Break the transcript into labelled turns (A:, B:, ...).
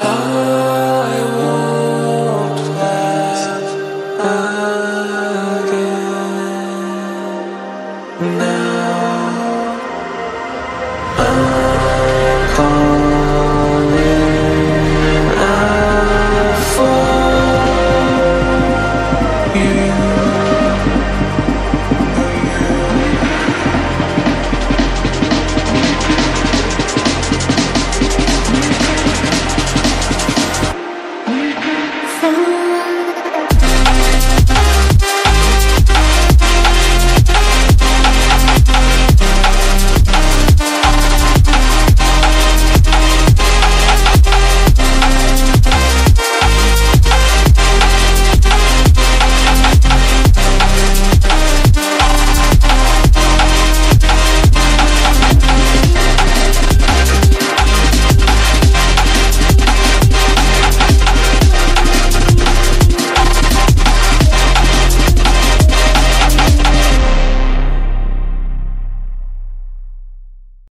A: Oh.